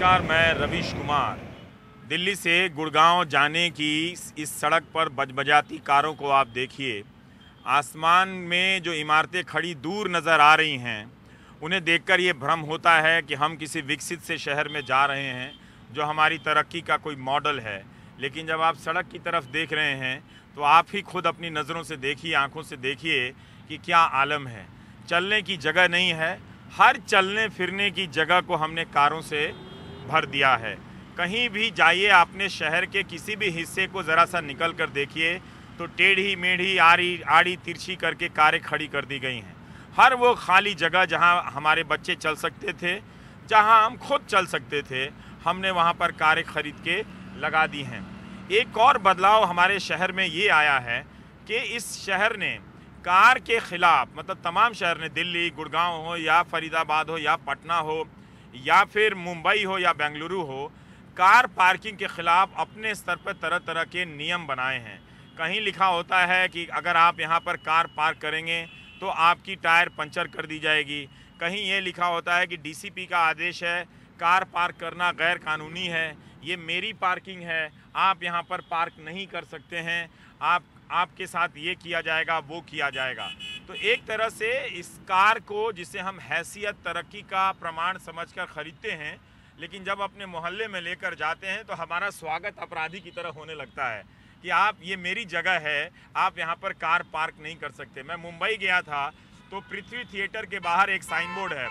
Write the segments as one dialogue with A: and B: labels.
A: नमस्कार, मैं रवीश कुमार। दिल्ली से गुड़गांव जाने की इस सड़क पर बजबजाती कारों को आप देखिए। आसमान में जो इमारतें खड़ी दूर नज़र आ रही हैं, उन्हें देखकर ये भ्रम होता है कि हम किसी विकसित से शहर में जा रहे हैं, जो हमारी तरक्की का कोई मॉडल है। लेकिन जब आप सड़क की तरफ़ देख रहे हैं तो आप ही खुद अपनी नज़रों से देखिए, आँखों से देखिए कि क्या आलम है। चलने की जगह नहीं है। हर चलने फिरने की जगह को हमने कारों से भर दिया है। कहीं भी जाइए, आपने शहर के किसी भी हिस्से को ज़रा सा निकल कर देखिए तो टेढ़ी मेढ़ी आड़ी आड़ी तिरछी करके कारें खड़ी कर दी गई हैं। हर वो खाली जगह जहाँ हमारे बच्चे चल सकते थे, जहाँ हम खुद चल सकते थे, हमने वहाँ पर कारें खरीद के लगा दी हैं। एक और बदलाव हमारे शहर में ये आया है कि इस शहर ने कार के ख़िलाफ़ मतलब तमाम शहर ने, दिल्ली, गुड़गांव हो या फरीदाबाद हो या पटना हो या फिर मुंबई हो या बेंगलुरु हो, कार पार्किंग के ख़िलाफ़ अपने स्तर पर तरह तरह के नियम बनाए हैं। कहीं लिखा होता है कि अगर आप यहाँ पर कार पार्क करेंगे तो आपकी टायर पंचर कर दी जाएगी। कहीं ये लिखा होता है कि डीसीपी का आदेश है, कार पार्क करना गैर कानूनी है, ये मेरी पार्किंग है, आप यहाँ पर पार्क नहीं कर सकते हैं, आप, आपके साथ ये किया जाएगा, वो किया जाएगा। तो एक तरह से इस कार को, जिसे हम हैसियत तरक्की का प्रमाण समझकर ख़रीदते हैं, लेकिन जब अपने मोहल्ले में लेकर जाते हैं तो हमारा स्वागत अपराधी की तरह होने लगता है कि आप, ये मेरी जगह है, आप यहाँ पर कार पार्क नहीं कर सकते। मैं मुंबई गया था तो पृथ्वी थिएटर के बाहर एक साइन बोर्ड है।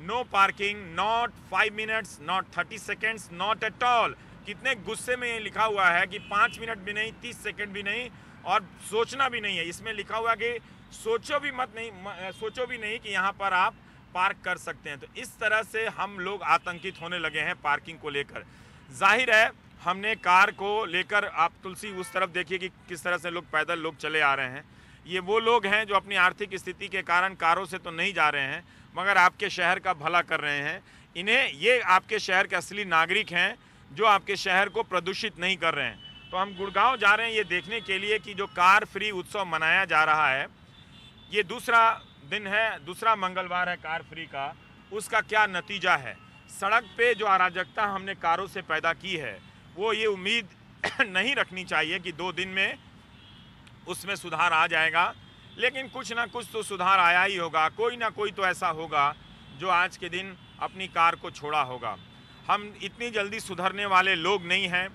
A: No parking, not five minutes, not thirty seconds, not at all. कितने गुस्से में ये लिखा हुआ है कि पाँच मिनट भी नहीं, तीस सेकेंड भी नहीं, और सोचना भी नहीं है। इसमें लिखा हुआ कि सोचो भी मत नहीं सोचो भी नहीं कि यहाँ पर आप पार्क कर सकते हैं। तो इस तरह से हम लोग आतंकित होने लगे हैं पार्किंग को लेकर। ज़ाहिर है, हमने कार को लेकर आप तुलसी उस तरफ़ देखिए कि किस तरह से लोग पैदल, लोग चले आ रहे हैं। ये वो लोग हैं जो अपनी आर्थिक स्थिति के कारण कारों से तो नहीं जा रहे हैं, मगर आपके शहर का भला कर रहे हैं। इन्हें, ये आपके शहर के असली नागरिक हैं जो आपके शहर को प्रदूषित नहीं कर रहे हैं। तो हम गुड़गांव जा रहे हैं ये देखने के लिए कि जो कार फ्री उत्सव मनाया जा रहा है ये दूसरा दिन है, दूसरा मंगलवार है कार फ्री का। उसका क्या नतीजा है? सड़क पे जो अराजकता हमने कारों से पैदा की है, वो ये उम्मीद नहीं रखनी चाहिए कि दो दिन में उसमें सुधार आ जाएगा। लेकिन कुछ ना कुछ तो सुधार आया ही होगा। कोई ना कोई तो ऐसा होगा जो आज के दिन अपनी कार को छोड़ा होगा। हम इतनी जल्दी सुधरने वाले लोग नहीं हैं।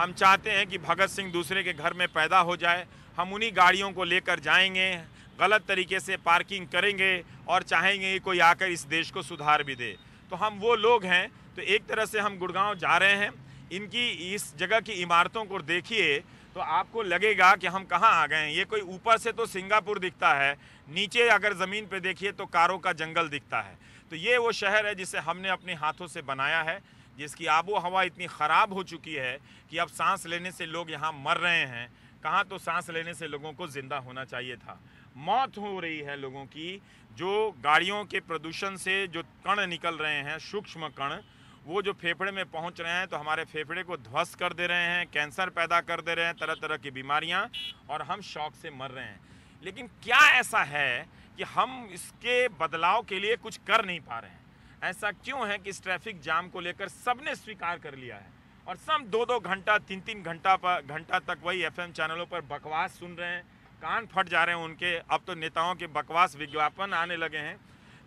A: हम चाहते हैं कि भगत सिंह दूसरे के घर में पैदा हो जाए। हम उन्हीं गाड़ियों को लेकर जाएँगे। गलत तरीके से पार्किंग करेंगे और चाहेंगे कि कोई आकर इस देश को सुधार भी दे। तो हम वो लोग हैं तो एक तरह से हम गुड़गांव जा रहे हैं। इनकी इस जगह की इमारतों को देखिए तो आपको लगेगा कि हम कहाँ आ गए हैं। ये कोई ऊपर से तो सिंगापुर दिखता है, नीचे अगर ज़मीन पे देखिए तो कारों का जंगल दिखता है। तो ये वो शहर है जिसे हमने अपने हाथों से बनाया है, जिसकी आबो हवा इतनी ख़राब हो चुकी है कि अब सांस लेने से लोग यहाँ मर रहे हैं। कहाँ तो सांस लेने से लोगों को ज़िंदा होना चाहिए था। मौत हो रही है लोगों की, जो गाड़ियों के प्रदूषण से जो कण निकल रहे हैं, सूक्ष्म कण, वो जो फेफड़े में पहुँच रहे हैं तो हमारे फेफड़े को ध्वस्त कर दे रहे हैं, कैंसर पैदा कर दे रहे हैं तरह तरह की बीमारियाँ, और हम शौक से मर रहे हैं। लेकिन क्या ऐसा है कि हम इसके बदलाव के लिए कुछ कर नहीं पा रहे हैं? ऐसा क्यों है कि इस ट्रैफ़िक जाम को लेकर सबने स्वीकार कर लिया है? और सब दो दो घंटा तीन तीन घंटा पर घंटा तक वही एफएम चैनलों पर बकवास सुन रहे हैं कान फट जा रहे हैं उनके। अब तो नेताओं के बकवास विज्ञापन आने लगे हैं।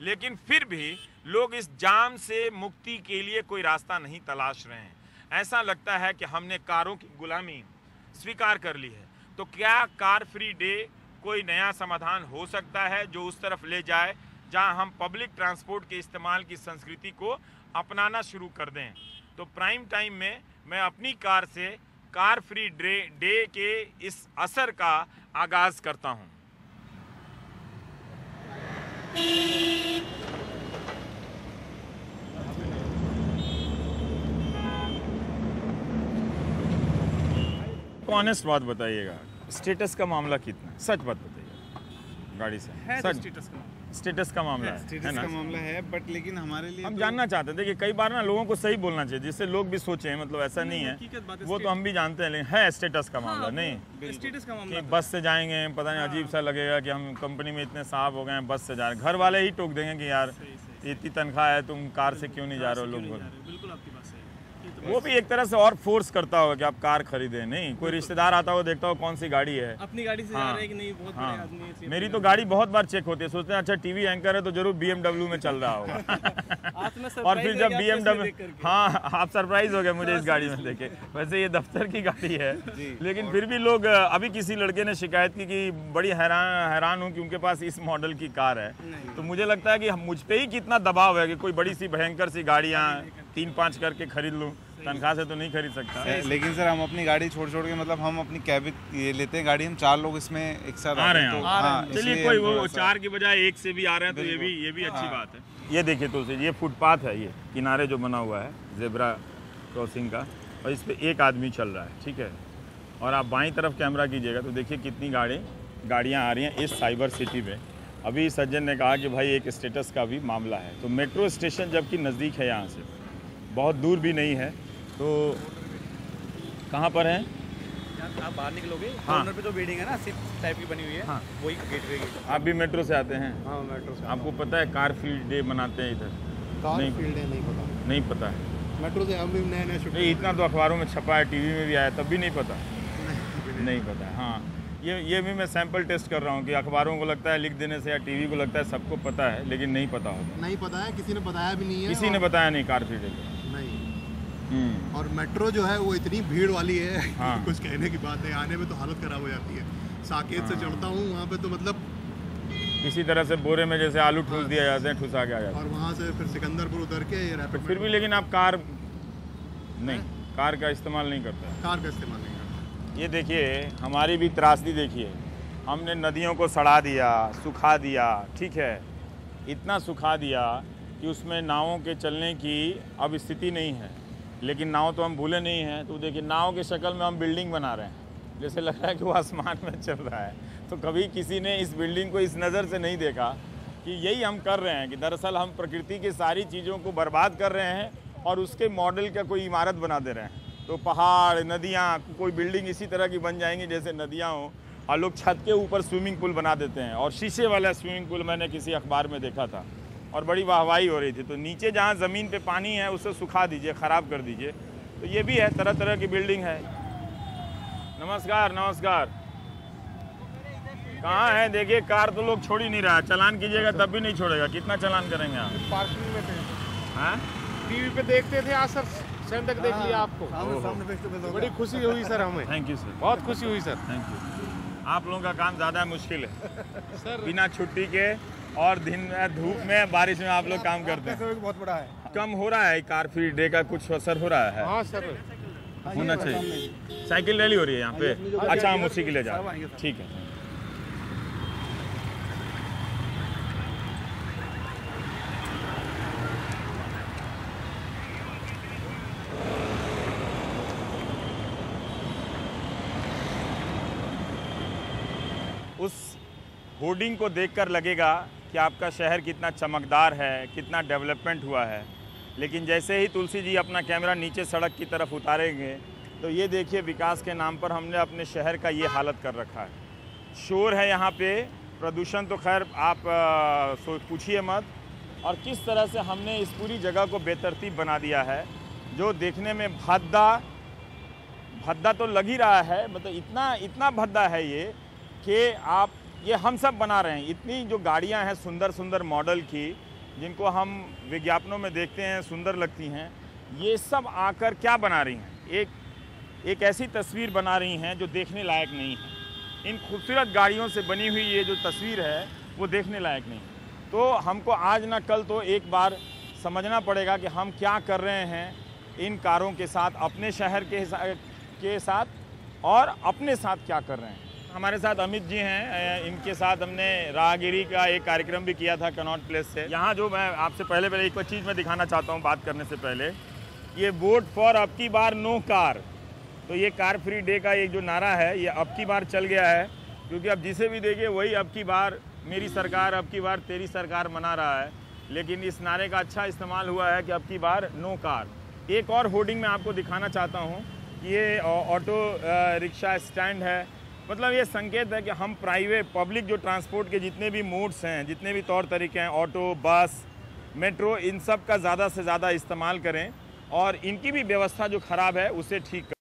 A: लेकिन फिर भी लोग इस जाम से मुक्ति के लिए कोई रास्ता नहीं तलाश रहे हैं। ऐसा लगता है कि हमने कारों की गुलामी स्वीकार कर ली है। तो क्या कार फ्री डे कोई नया समाधान हो सकता है जो उस तरफ़ ले जाए, जहाँ हम पब्लिक ट्रांसपोर्ट के इस्तेमाल की संस्कृति को अपनाना शुरू कर दें? तो प्राइम टाइम में मैं अपनी कार से कार फ्री डे डे के इस असर का आगाज़ करता हूँ। ऑनेस्ट बात बताइएगा स्टेटस का मामला कितना सच बात बताइए गाड़ी से।
B: है तो
A: सच।
B: स्टेटस का
A: स्टेटस का मामला है है
B: स्टेटस का मामला है बट लेकिन हमारे लिए
A: हम
B: तो-
A: जानना चाहते थे कि कई बार ना लोगों को सही बोलना चाहिए जिससे लोग भी सोचे मतलब ऐसा नहीं
B: नहीं
A: है।
B: है,
A: वो तो हम भी जानते हैं लेकिन है स्टेटस का मामला नहीं?
B: स्टेटस का मामला
A: बस से जाएँगे पता नहीं अजीब सा लगेगा कि हम कंपनी में इतने साफ़ हो गए हैं बस से जा रहे हैं। घर वाले ही टोक देंगे कि यार इतनी तनख्वाह है तुम कार से क्यों नहीं जा रहे हो लोग बोले
C: बिल्कुल आपकी बात सही है ये तो
A: वो भी एक तरह से और फोर्स करता होगा कि आप कार खरीदे। नहीं कोई रिश्तेदार आता हो देखता हो कौन सी गाड़ी है।
C: अपनी गाड़ी से हाँ, जा रहे हैं कि नहीं बहुत बड़े आदमी
A: हाँ मेरी तो गाड़ी बहुत बार चेक होती है। सोचते हैं अच्छा टीवी एंकर है तो ज़रूर बीएमडब्ल्यू में चल रहा होगा। और फिर जब बी
C: करके।
A: हाँ आप सरप्राइज़ हो गए मुझे इस गाड़ी में देखे वैसे ये दफ्तर की गाड़ी है। लेकिन फिर भी लोग अभी किसी लड़के ने शिकायत की कि बड़ी हैरान हैरान हूँ कि उनके पास इस मॉडल की कार है। तो मुझे लगता है कि मुझ पर ही कितना दबाव है कि कोई बड़ी सी भयंकर सी गाड़ियाँ तीन पाँच करके खरीद लूँ तनख्वाह से तो नहीं खरीद सकता।
B: लेकिन सर हम अपनी गाड़ी छोड़ छोड़ के मतलब हम अपनी कैब ये लेते हैं गाड़ी हम चार लोग इसमें एक साथ
A: आ रहे
B: हैं
A: हैं
B: तो हाँ।
A: चलिए कोई वो चार की बजाय एक से भी आ रहे हैं तो ये भी ये भी अच्छी बात है। ये देखिए तो ये फुटपाथ है ये किनारे जो बना हुआ है जेबरा क्रॉसिंग का और इस पर एक आदमी चल रहा है ठीक है? और आप बाई तरफ़ कैमरा कीजिएगा तो देखिए कितनी गाड़ी गाड़ियाँ आ रही हैं इस साइबर सिटी में। अभी सज्जन ने कहा कि भाई एक स्टेटस का भी मामला है। तो मेट्रो स्टेशन जबकि नज़दीक है यहाँ से बहुत दूर भी नहीं है। तो कहाँ पर है?
D: आप बाहर निकलोगे
A: हाँ।
D: पे जो बिल्डिंग है ना सिक्स टाइप की बनी हुई है
A: हाँ।
D: वही गेटवे की।
A: आप भी मेट्रो से आते हैं?
D: हाँ मेट्रो से
A: आपको पता है कार फ़ील्ड डे मनाते हैं इधर?
E: कार
A: नहीं।
E: फ़ील्ड है नहीं पता।
A: नहीं पता है।
E: मेट्रो से हम भी नए नए शूट
A: नहीं इतना तो अखबारों में छपा है टीवी में भी आया तब भी नहीं पता। नहीं। पता है। हाँ ये ये भी मैं सैंपल टेस्ट कर रहा हूँ कि अखबारों को लगता है लिख देने से या टीवी को लगता है सबको पता है लेकिन नहीं पता होगा।
E: नहीं पता है किसी ने बताया भी नहीं है
A: किसी ने बताया नहीं कार फ़ील्ड हम्म
E: और मेट्रो जो है वो इतनी भीड़ वाली है
A: हाँ।
E: कुछ कहने की बात है आने में तो हालत खराब हो जाती है। साकेत हाँ। से चढ़ता हूँ वहाँ पे तो मतलब
A: किसी तरह से बोरे में जैसे आलू ठूस दिया जाते हैं ठुसा के आ जाते
E: और वहाँ से फिर सिकंदरपुर उतर के रैपिड
A: फिर भी लेकिन आप कार नहीं कार का इस्तेमाल नहीं करते
E: कार का इस्तेमाल नहीं करते।
A: ये देखिए हमारी भी त्रासदी देखिए। हमने नदियों को सड़ा दिया सुखा दिया ठीक है। इतना सुखा दिया कि उसमें नावों के चलने की अब स्थिति नहीं है। लेकिन नाव तो हम भूले नहीं हैं। तो देखिए, नाव की शक्ल में हम बिल्डिंग बना रहे हैं। जैसे लग रहा है कि वो आसमान में चल रहा है। तो कभी किसी ने इस बिल्डिंग को इस नज़र से नहीं देखा कि यही हम कर रहे हैं कि दरअसल हम प्रकृति की सारी चीज़ों को बर्बाद कर रहे हैं और उसके मॉडल का कोई इमारत बना दे रहे हैं। तो पहाड़, नदियाँ, कोई बिल्डिंग इसी तरह की बन जाएँगी जैसे नदियाँ हों और लोग छत के ऊपर स्विमिंग पूल बना देते हैं। और शीशे वाला स्विमिंग पूल मैंने किसी अखबार में देखा था। और बड़ी वाहवाही हो रही थी। तो नीचे जहाँ ज़मीन पे पानी है उसे सुखा दीजिए ख़राब कर दीजिए। तो ये भी है तरह तरह की बिल्डिंग है। नमस्कार नमस्कार। कहाँ है? देखिए कार तो लोग छोड़ ही नहीं रहा चलान कीजिएगा तब भी नहीं छोड़ेगा। कितना चलान करेंगे आप?
F: पार्किंग में थे।
A: हैं?
F: टीवी पे देखते थे आज सर सेंड तक देख लिया आपको।
E: सामने सामने फेस टू फेस
F: बड़ी खुशी हुई सर हमें।
A: थैंक यू सर
F: बहुत खुशी हुई सर।
A: थैंक यू आप लोगों का काम ज़्यादा मुश्किल है।
F: सर
A: बिना छुट्टी के और दिन में धूप में बारिश में आप लोग काम करते हैं।
E: बहुत बड़ा है।
A: कम हो रहा है कार फ्री डे का कुछ असर हो रहा है?
F: हाँ सर।
A: होना चाहिए। साइकिल रैली हो रही है यहाँ पे? अच्छा हम उसी के लिए जा रहे हैं। ठीक है। उस होर्डिंग को देखकर लगेगा कि आपका शहर कितना चमकदार है, कितना डेवलपमेंट हुआ है। लेकिन जैसे ही तुलसी जी अपना कैमरा नीचे सड़क की तरफ़ उतारेंगे तो ये देखिए विकास के नाम पर हमने अपने शहर का ये हालत कर रखा है। शोर है यहाँ पे, प्रदूषण तो खैर आप पूछिए मत। और किस तरह से हमने इस पूरी जगह को बेतरतीब बना दिया है, जो देखने में भद्दा भद्दा तो लग ही रहा है मतलब इतना इतना भद्दा है ये कि आप ये हम सब बना रहे हैं। इतनी जो गाड़ियाँ हैं सुंदर सुंदर मॉडल की, जिनको हम विज्ञापनों में देखते हैं, सुंदर लगती हैं, ये सब आकर क्या बना रही हैं? एक एक ऐसी तस्वीर बना रही हैं जो देखने लायक नहीं है। इन खूबसूरत गाड़ियों से बनी हुई ये जो तस्वीर है, वो देखने लायक नहीं है। तो हमको आज ना कल तो एक बार समझना पड़ेगा कि हम क्या कर रहे हैं इन कारों के साथ, अपने शहर के के साथ और अपने साथ क्या कर रहे हैं। हमारे साथ अमित जी हैं इनके साथ हमने राहगिरी का एक कार्यक्रम भी किया था कनॉट प्लेस से। यहाँ जो मैं आपसे पहले पहले एक चीज़ मैं दिखाना चाहता हूँ बात करने से पहले, ये वोट फॉर अब की बार नो कार। तो ये कार फ्री डे का एक जो नारा है, ये अब की बार चल गया है, क्योंकि अब जिसे भी देखे वही अब की बार मेरी सरकार, अब की बार तेरी सरकार मना रहा है। लेकिन इस नारे का अच्छा इस्तेमाल हुआ है कि अब की बार नो कार। एक और होर्डिंग मैं आपको दिखाना चाहता हूँ ये ऑटो रिक्शा स्टैंड है मतलब ये संकेत है कि हम प्राइवेट पब्लिक जो ट्रांसपोर्ट के जितने भी मोड्स हैं, जितने भी तौर तरीके हैं ऑटो बस मेट्रो इन सब का ज़्यादा से ज़्यादा इस्तेमाल करें और इनकी भी व्यवस्था जो ख़राब है, उसे ठीक